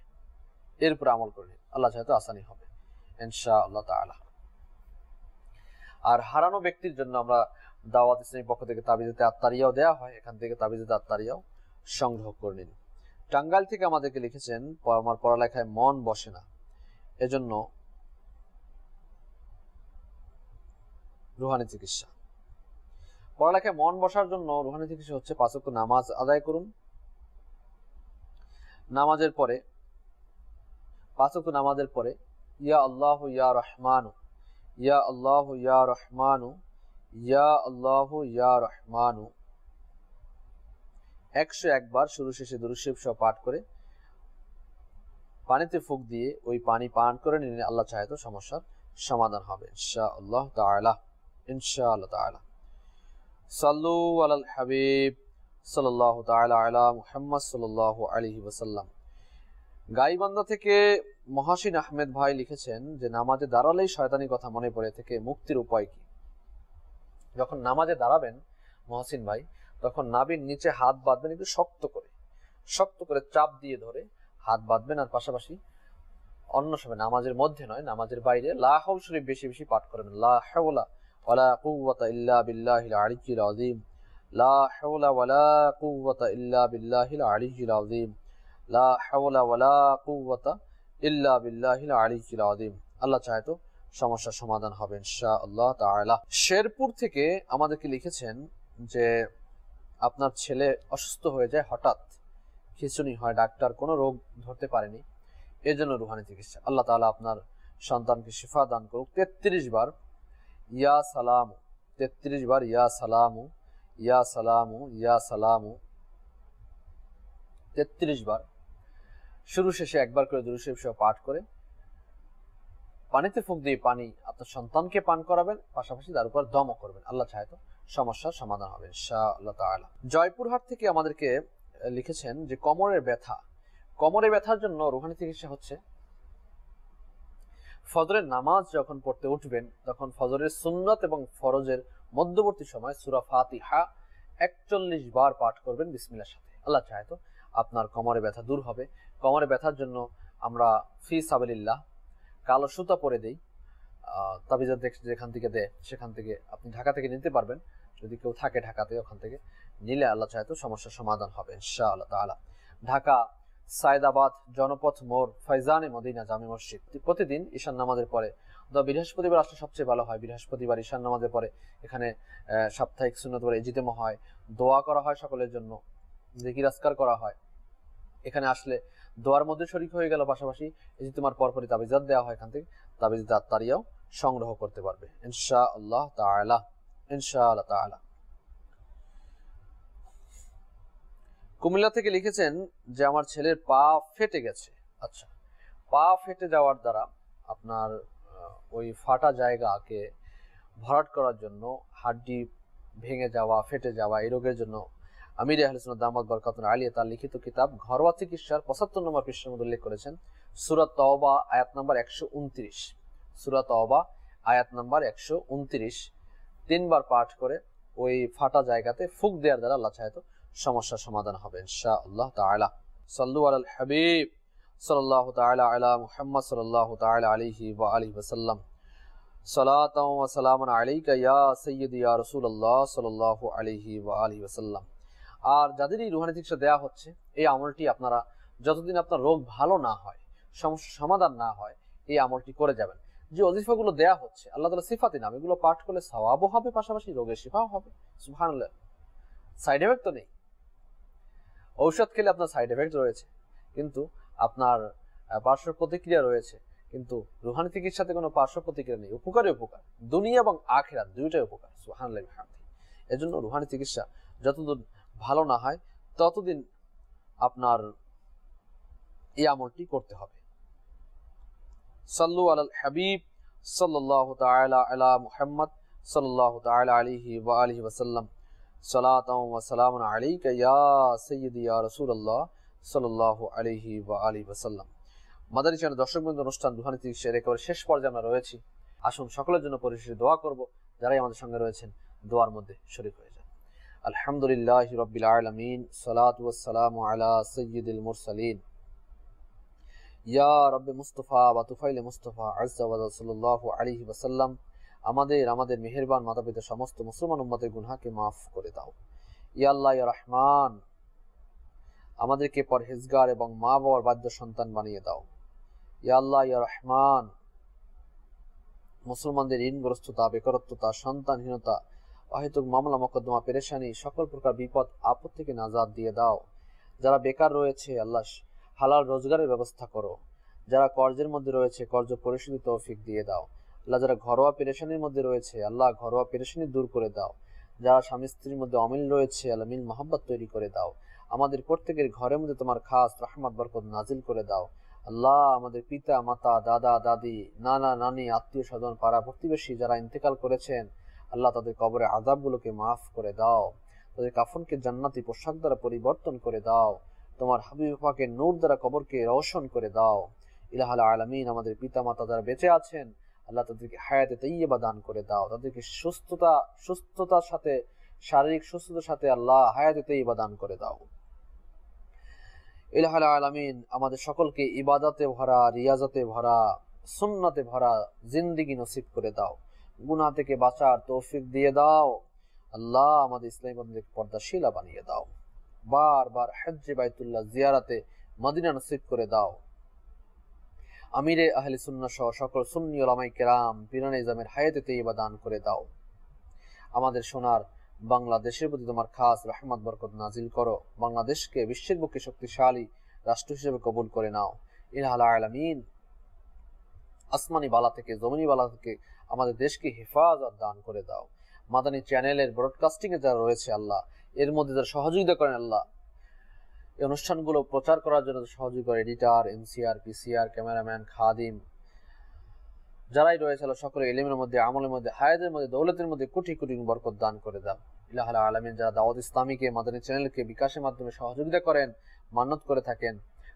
এরপর আমল করলে আল্লাহ চাইতো আসানি হবে ইনশা আল্লাহ তালা আর হারানো ব্যক্তির জন্য আমরা দাওয়াত ইসলামীর পক্ষ থেকে তাবিজেতে আত্মারিয়াও দেওয়া হয়, এখান থেকে তাবিজেতে আত্মারিয়াও সংগ্রহ করে নিন। টাঙ্গাইল থেকে আমাদেরকে লিখেছেন আমার পড়ালেখায় মন বসে না। এজন্য রুহানি চিকিৎসা। পড়ালেখায় মন বসার জন্য রুহানি চিকিৎসা হচ্ছে পাঁচক নামাজ আদায় করুন। নামাজের পরে পাঁচক নামাজের পরে, ইয়া আল্লাহ ইয়া রহমানু, ইয়া আল্লাহ ইয়া রহমানু, ইয়া আল্লাহ ইয়া রহমানু। একশো একবার শুরু শেষে দুরুশিব সহ পাঠ করে পানিতে ফুক দিয়ে ওই পানি পান করে নিলে আল্লাহ চাহে তো সমস্যার সমাধান হবে। ইনশা আল্লাহ তাআলা। ইনশা আল্লাহ তাআলা। সাল্লু আলাল হাবিব। সাল্লাল্লাহু তাআলা আলা মুহাম্মদ সাল্লাল্লাহু আলাইহি ওয়াসাল্লাম। গাইবান্ধা থেকে মহাসিন আহমেদ ভাই লিখেছেন যে, নামাজে দাঁড়ালেই শয়তানি কথা মনে পড়ে থেকে মুক্তির উপায় কি? যখন নামাজে দাঁড়াবেন মহাসিন ভাই তখন নাবির নিচে হাত বাঁধবেন একটু শক্ত করে। শক্ত করে চাপ দিয়ে ধরে হাত বাঁধবেন আর পাশাপাশি অন্য সময় নামাজের মধ্যে নয়, নামাজের বাইরে লাহল শরীফ বেশি বেশি পাঠ করবেন লা হাওলা ওয়ালা কুওয়াতা ইল্লা বিল্লাহিল আলিয়্যিল আযীম। লা হাওলা ওয়ালা কুওয়াতা ইল্লা বিল্লাহিল আলিয়্যিল আযীম। লা হাওলা ওয়ালা কুওয়াতা ইল্লা বিল্লাহিল আলিয়্যিল আযীম। আল্লাহ চায় তো সমস্যার সমাধান হবে ইনশাআল্লাহ তাআলা। শেরপুর থেকে আমাদেরকে লিখেছেন যে আপনার ছেলে অসুস্থ হয়ে যায় হঠাৎ। খিচুনি হয়, ডাক্তার কোনো রোগ ধরতে পারেনি। এর জন্য রুহানি চিকিৎসা। আল্লাহ তাআলা আপনার সন্তানকে শিফা দান করুক। তেত্রিশ বার, ইয়া সালামু, তেত্রিশ বার, ইয়া সালামু ইয়া সালামু ইয়া সালামু। তেত্রিশ বার। শুরু শেষে একবার করে দুরুশরীফ সহ পাঠ করে পানিতে ফুক দিয়ে পানি আপনার সন্তানকে পান করাবেন, পাশাপাশি তার উপর দমও করবেন। আল্লাহ চাহে তো সমস্যার সমাধান হবে জয়পুরহাট থেকে আমাদেরকে লিখেছেন যে কোমরের ব্যথা। কোমরের ব্যথার জন্য রুহানি চিকিৎসা হচ্ছে। ফজরের নামাজ যখন পড়তে উঠবেন, তখন ফজরের সুন্নত এবং ফরজের মধ্যবর্তী সময় সুরা ফাতিহা একচল্লিশ বার পাঠ করবেন বিসমিল্লার সাথে। আল্লাহ চাহে তো আপনার কোমরে ব্যথা দূর হবে। কোমরে ব্যথার জন্য আমরা ফি সাবিল্লাহ কালো সুতা পরে দেই। তাবিজা যেখান থেকে দেয় সেখান থেকে আপনি ঢাকা থেকে নিতে পারবেন। যদি কেউ থাকে ঢাকাতে ওখান থেকে নিলে আল্লাহ চাহে তো সমস্যার সমাধান হবে ইনশা আল্লাহ তালা ঢাকা, সায়দাবাদ, জনপথ মোড় ফৈজানে মদিনা, জামি মসজিদ। প্রতিদিন ঈশান নামাজের পরে বৃহস্পতিবার আসলে সবচেয়ে ভালো হয়। বৃহস্পতিবার ঈশান নামাজের পরে এখানে সাপ্তাহিক সুন্নত করে ইজিতেম হয়। দোয়া করা হয় সকলের জন্য জিকিরাজকার করা হয়। এখানে আসলে দোয়ার মধ্যে শরিক হয়ে গেল, পাশাপাশি ইজিতেমার পরপরই তাবিজাত দেওয়া হয় এখান থেকে তাবিজ তারিয়াও সংগ্রহ করতে পারবে। ইনশা আল্লাহ তাআলা ইনশা আল্লাহ তাআলা। কুমিল্লা থেকে লিখেছেন যে, আমার ছেলের পা ফেটে গেছে। আচ্ছা পা ফেটে যাওয়ার দ্বারা আপনার ওই ফাটা জায়গাকে ভরাট করার জন্য, হাড্ডি ভেঙে যাওয়া, ফেটে যাওয়া, এই রোগের জন্য আমির আহলিসুল দামাদ বরকাতুন আলিয়া, তার লিখিত কিতাব ঘরোয়া চিকিৎসার পঁচাত্তর নম্বর পৃষ্ঠার মধ্যে উল্লেখ করেছেন। সুরাত তওবা, আয়াত নম্বর একশো উনত্রিশ। সুরাত তওবা, আয়াত নম্বর একশো উনত্রিশ। তিনবার পাঠ করে ওই ফাটা জায়গাতে ফুক দেওয়ার দ্বারা আল্লাহ চাহে সমস্যার সমাধান হবে ইনশা আল্লাহ তাআলা। সাল্লু আলাল হাবিব, সাল্লাল্লাহু তাআলা আলা মুহাম্মদ, সাল্লাল্লাহু তাআলা আলাইহি ওয়া আলিহি ওয়াসাল্লাম। সালাতাও ওয়া সালামান আলাইকা ইয়া সাইয়্যিদি ইয়া রাসূলুল্লাহ, সাল্লাল্লাহু আলাইহি ওয়া আলিহি ওয়াসাল্লাম। আর যাদের এই রুহানি চিকিৎসা দেওয়া হচ্ছে, এই আমলটি আপনারা যতদিন আপনার রোগ ভালো না হয় সমস্যা সমাধান না হয়, এই আমলটি করে যাবেন। যে অজিফাগুলো দেয়া হচ্ছে, আল্লাহ তালা সিফাতি নাম, এগুলো পাঠ করলে সওয়াবও হবে, পাশাপাশি রোগের শিফাও হবে। সাইড এফেক্ট তো নেই। ঔষধ খেলে আপনার সাইড এফেক্ট রয়েছে, কিন্তু আপনার পার্শ্ব প্রতিক্রিয়া রয়েছে, কিন্তু রুহানি চিকিৎসাতে কোনো পার্শ্ব প্রতিক্রিয়া নেই। উপকারই উপকার, দুনিয়া এবং আখেরাত দুইটাই উপকার বিহামদিহি। এজন্য রুহানি চিকিৎসা যতদিন ভালো না হয়, ততদিন আপনার এই আমলটি করতে হবে। সাল্লু আলাল হাবিব তাআলা আলা মুহাম্মদ আলাইহি ওয়া আলিহি রাসূলুল্লাহ সাল্লাল্লাহু আলাইহি ওয়া চ্যানেল অনুষ্ঠান একেবারে শেষ পর্যায়ে আমরা রয়েছি। আসুন সকলের জন্য পরিশেষে দোয়া করব। যারাই আমাদের সঙ্গে রয়েছেন, দোয়ার মধ্যে শরীক হয়ে যান। আলহামদুলিল্লাহ রব্বিল আলামিন, সালাতু ওয়াস আলা সাইয়্যিদিল মুরসালিন। ইয়া রব্বে মুস্তফা বা তুফাইলে মুস্তফা, আজ্জা ওয়া সাল্লাল্লাহু আলাইহি ওয়াসাল্লাম। আমাদের আমাদের মেহেরবান মাতা পিতা সমস্ত মুসলমান উম্মতের গুনহাকে মাফ করে দাও। ইয়া আল্লাহ, ইয়া রহমান, আমাদেরকে পরহেজগার এবং মা বাবার বাদ্য সন্তান বানিয়ে দাও। ইয়া আল্লাহ, ইয়া রহমান, মুসলমানদের ঋণগ্রস্ততা, বেকারত্বতা, সন্তানহীনতা অহেতুক মামলা, মকদ্দমা, পেরেশানি, সকল প্রকার বিপদ, আপদ থেকে নাজাদ দিয়ে দাও। যারা বেকার রয়েছে, আল্লাহ হালাল রোজগারের ব্যবস্থা করো। যারা কর্জের মধ্যে রয়েছে, কর্জ পরিশোধ তৌফিক দিয়ে দাও। আল্লাহ যারা ঘরোয়া পেরেশানির মধ্যে রয়েছে, আল্লাহ ঘরোয়া পেরেশানি দূর করে দাও। যারা স্বামী স্ত্রীর মধ্যে অমিল রয়েছে, আল্লাহ মিল মোহাম্মত তৈরি করে দাও। আমাদের প্রত্যেকের ঘরের মধ্যে তোমার খাস রহমত, বরকত নাজিল করে দাও। আল্লাহ আমাদের পিতা, মাতা, দাদা, দাদি, নানা, নানি আত্মীয় স্বজন পাড়া প্রতিবেশী যারা ইন্তেকাল করেছেন আল্লাহ তাদের কবরে আজাবগুলোকে মাফ করে দাও। তাদের কাফনকে জান্নাতি পোশাক দ্বারা পরিবর্তন করে দাও। তোমার হাবিব পাকের নূর দ্বারা কবরকে রওশন করে দাও। ইলাহাল আলামিন আমাদের পিতা মাতা যারা বেঁচে আছেন, আল্লাহ তাদেরকে হায়াতে তৈয়বা দান করে দাও। তাদেরকে সুস্থতা, সুস্থতার সাথে, শারীরিক সুস্থতার সাথে আল্লাহ হায়াতে তৈয়বা দান করে দাও। ইলাহাল আলামিন আমাদের সকলকে ইবাদতে ভরা, রিয়াজতে ভরা, সুন্নতে ভরা জিন্দিগি নসিব করে দাও। গুনাহ থেকে বাঁচার তৌফিক দিয়ে দাও। আল্লাহ আমাদের ইসলামী বন্ধুকে পর্দাশীলা বানিয়ে দাও। বারবার হজ্জে বাইতুল্লাহ জিয়ারাতে মদিনা নসিব করে দাও। আমিরে আহলে সুন্না সহ সকল সুন্নি ওলামাই কেরাম, পিরান ইজামের হায়াতে তৈবা দান করে দাও। আমাদের সোনার বাংলাদেশের প্রতি তোমার খাস রহমত, বরকত নাজিল করো। বাংলাদেশকে বিশ্বের বুকে শক্তিশালী রাষ্ট্র হিসেবে কবুল করে নাও। ইনহাল আলামিন। আসমানি বালা থেকে জমিনি বালা থেকে আমাদের দেশকে হেফাজত দান করে দাও। মাদানী চ্যানেলের ব্রডকাস্টিং এ যারা রয়েছে, আল্লাহ, এর মধ্যে যারা সহযোগিতা করেন, আল্লাহ, এই অনুষ্ঠানগুলো প্রচার করার জন্য সহযোগী করে editor MCR PCR cameraman Khadim, যারাই রয়েছে, আল্লাহ সকলে এলিমের মধ্যে, আমলের মধ্যে, হায়াতের মধ্যে, দৌলতের মধ্যে কোটি কোটি বরকত দান করে দাও। ইলাহ আলমিন, যারা দাওয়াত ইসলামীকে, মাদানী চ্যানেলকে বিকাশের মাধ্যমে সহযোগিতা করেন মান্যত করে থাকেন,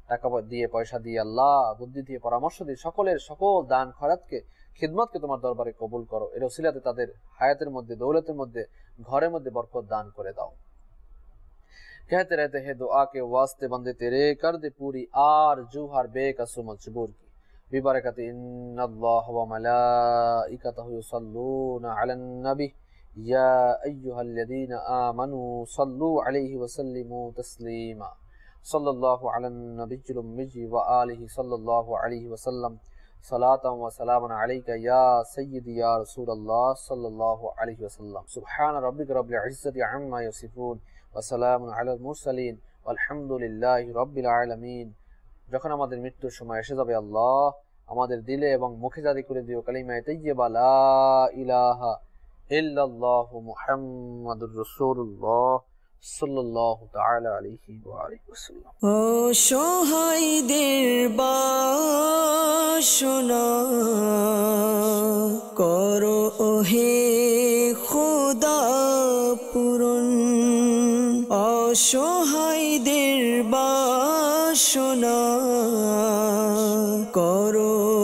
টাকা দিয়ে পয়সা দিয়ে, আল্লাহ, বুদ্ধি দিয়ে, পরামর্শ দিয়ে, সকলের সকল দান খরাতকে খিদমতকে তোমার দরবারে কবুল করো এর ওসিলাতে তাদের হায়াতের মধ্যে দৌলতের মধ্যে ঘরের মধ্যে বরকত দান করে দাও कहते रहते हैं दुआ के वास्ते बंदे तेरे कर दे पूरी आर जू हर बेकसु मजबूर की बिबरकत इन्नल्लाह व मलाइकतहु युसल्लूना अलन नबी या अय्युहल्लज़ीना आमनू सल्लू अलैहि वसल्लिमू तस्लीमा सल्लल्लाहु अलन नबिय्यिल उम्मी व आलिहि सल्लल्लाहु अलैहि वसल्लम সালাতাম সালাম আলাইকা ইয়া সাইয়্যিদি ইয়া রাসূলুল্লাহ সাল্লাল্লাহু আলাইহি ওয়াসাল্লাম। সুবহান রাব্বিকা রাব্বিল ইজ্জাতি আম্মা ইয়াসিফুন ওয়া সালামুন আলাল মুরসালিন। আলহামদুলিল্লাহি রাব্বিল আলামিন। যখন আমাদের মৃত্যুর সময় এসে যাবে আল্লাহ, আমাদের দিলে এবং মুখে জারি করে দিও কালিমায়ে তাইয়্যিবা, লা ইলাহা ইল্লাল্লাহু মুহাম্মাদুর রাসূলুল্লাহ। ওয়া আলিহি বাসনা খোদা পূরণ। অসহায়দের বাসনা করো